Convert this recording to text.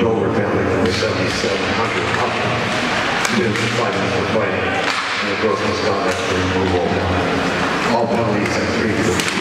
Dover family number 7700 up. Students fighting for fighting and the gross gone after removal. All penalties and three for